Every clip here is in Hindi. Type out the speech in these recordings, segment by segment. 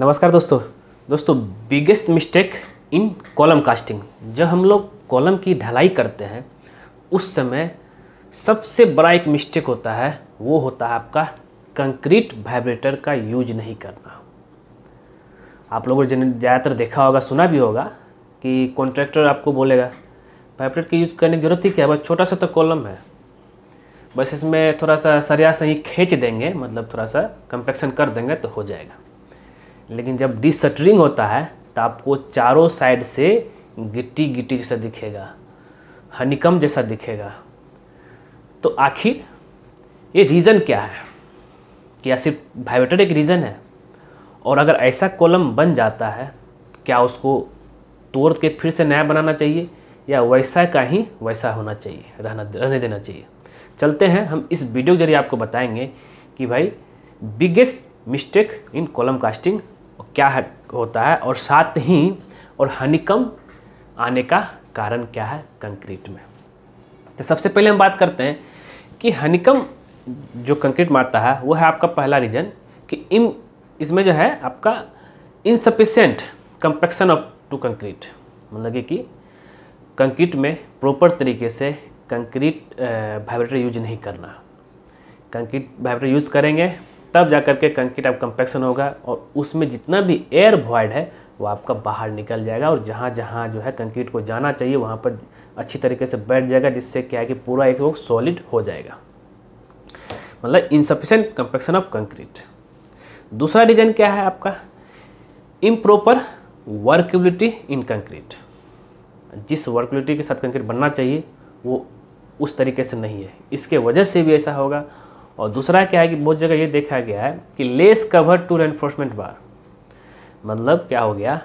नमस्कार दोस्तों। दोस्तों biggest mistake in column casting जब हम लोग कॉलम की ढलाई करते हैं, उस समय सबसे बड़ा एक मिस्टेक होता है, वो होता है आपका कंक्रीट वाइब्रेटर का यूज़ नहीं करना। आप लोगों ने ज़्यादातर देखा होगा, सुना भी होगा कि कॉन्ट्रैक्टर आपको बोलेगा वाइब्रेटर की यूज़ करने की ज़रूरत ही क्या है? बस छोटा सा तो कॉलम है। बस इसमें थोड़ा सा सरिया सही खींच देंगे मतलब थोड़ा सा कंपेक्शन कर देंगे तो हो जाएगा। लेकिन जब डिसटरिंग होता है तो आपको चारों साइड से गिट्टी गिट्टी जैसा दिखेगा हनीकम जैसा दिखेगा। तो आखिर ये रीज़न क्या है? क्या सिर्फ़ वाइब्रेटर एक रीज़न है? और अगर ऐसा कॉलम बन जाता है, क्या उसको तोड़ के फिर से नया बनाना चाहिए? या वैसा का ही वैसा होना चाहिए, रहना, रहने देना चाहिए? चलते हैं, हम इस वीडियो के ज़रिए आपको बताएँगे कि भाई biggest mistake in column casting क्या है, होता है और साथ ही और हनीकम आने का कारण क्या है कंक्रीट में। तो सबसे पहले हम बात करते हैं कि हनीकम जो कंक्रीट मारता है, वो है आपका पहला रीजन कि इन, इसमें जो है आपका insufficient compaction of to concrete मतलब कि कंक्रीट में प्रॉपर तरीके से कंक्रीट वाइब्रेटर यूज़ नहीं करना। कंक्रीट वाइब्रेटर यूज़ करेंगे तब जा कर के कंक्रीट आप कंपेक्शन होगा और उसमें जितना भी एयर वॉइड है, वो आपका बाहर निकल जाएगा और जहाँ जहाँ जो है कंक्रीट को जाना चाहिए, वहाँ पर अच्छी तरीके से बैठ जाएगा, जिससे क्या है कि पूरा एक वो सॉलिड हो जाएगा। मतलब इनसफिशेंट कंपेक्शन ऑफ़ कंक्रीट दूसरा रीजन क्या है आपका? इम्प्रॉपर वर्केबिलिटी इन कंक्रीट जिस वर्केबिलिटी के साथ कंक्रीट बनना चाहिए, वो उस तरीके से नहीं है। इसके वजह से भी ऐसा होगा और दूसरा क्या है कि बहुत जगह ये देखा गया है कि less cover to reinforcement bar मतलब क्या हो गया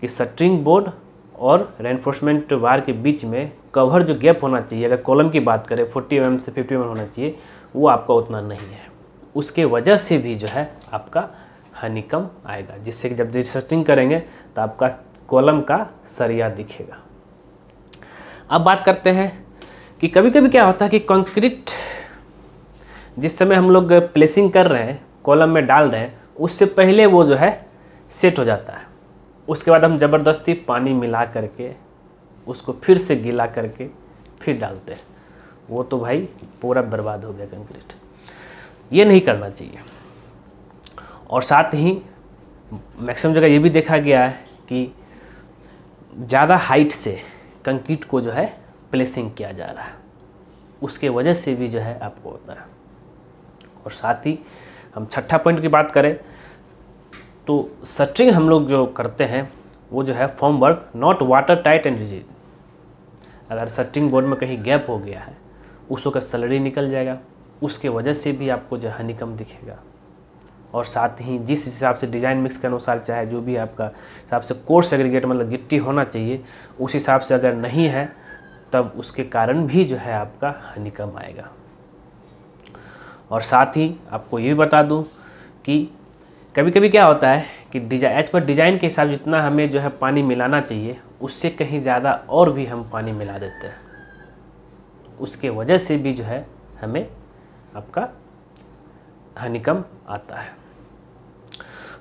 कि सटरिंग बोर्ड और रेनफोर्समेंट बार के बीच में कवर जो गैप होना चाहिए, अगर कॉलम की बात करें 40 एम से 50 एम होना चाहिए, वो आपका उतना नहीं है। उसके वजह से भी जो है आपका हनीकम आएगा, जिससे कि जब सटरिंग करेंगे तो आपका कॉलम का सरिया दिखेगा। अब बात करते हैं कि कभी कभी क्या होता है कि कंक्रीट जिस समय हम लोग प्लेसिंग कर रहे हैं कॉलम में डाल रहे हैं, उससे पहले वो जो है सेट हो जाता है। उसके बाद हम ज़बरदस्ती पानी मिला करके, उसको फिर से गीला करके फिर डालते हैं। वो तो भाई पूरा बर्बाद हो गया कंक्रीट ये नहीं करना चाहिए। और साथ ही मैक्सिमम जगह ये भी देखा गया है कि ज़्यादा हाइट से कंक्रीट को जो है प्लेसिंग किया जा रहा है। उसके वजह से भी जो है आपको होता है। और साथ ही हम छठा पॉइंट की बात करें तो सटरिंग हम लोग जो करते हैं, वो जो है formwork not watertight and rigid अगर सटरिंग बोर्ड में कहीं गैप हो गया है उसको का सलरी निकल जाएगा, उसके वजह से भी आपको जो हनीकम दिखेगा। और साथ ही जिस हिसाब से डिज़ाइन मिक्स के अनुसार चाहे जो भी आपका हिसाब से कोर्स एग्रीगेट मतलब गिट्टी होना चाहिए, उस हिसाब से अगर नहीं है, तब उसके कारण भी जो है आपका हनीकम आएगा। और साथ ही आपको ये भी बता दूँ कि कभी कभी क्या होता है कि डिज़ाइन एज पर डिज़ाइन के हिसाब जितना हमें जो है पानी मिलाना चाहिए, उससे कहीं ज़्यादा और भी हम पानी मिला देते हैं। उसके वजह से भी जो है हमें आपका हनीकम आता है।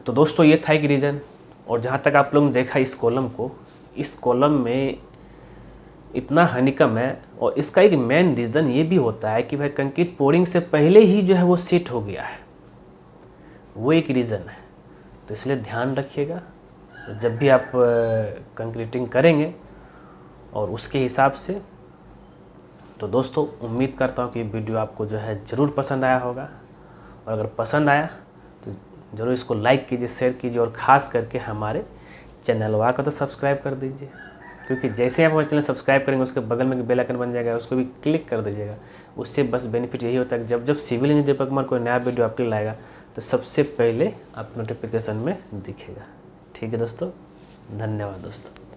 तो दोस्तों, ये था एक रीज़न और जहाँ तक आप लोगों ने देखा इस कॉलम को, इस कॉलम में इतना हनीकम है और इसका एक मेन रीज़न ये भी होता है कि भाई कंक्रीट पोरिंग से पहले ही जो है वो सेट हो गया है। वो एक रीज़न है। तो इसलिए ध्यान रखिएगा। जब भी आप कंक्रीटिंग करेंगे और उसके हिसाब से तो दोस्तों, उम्मीद करता हूँ कि वीडियो आपको जो है ज़रूर पसंद आया होगा। और अगर पसंद आया तो ज़रूर इसको लाइक कीजिए शेयर कीजिए और ख़ास करके हमारे चैनल वा को तो सब्सक्राइब कर दीजिए। क्योंकि जैसे आप हमारे चैनल सब्सक्राइब करेंगे, उसके बगल में बेल आइकन बन जाएगा, उसको भी क्लिक कर दीजिएगा। उससे बस बेनिफिट यही होता है कि जब जब सिविल इंजीनियर दीपक कुमार कोई नया वीडियो आपके लिए लाएगा तो सबसे पहले आप नोटिफिकेशन में दिखेगा। ठीक है दोस्तों? धन्यवाद दोस्तों।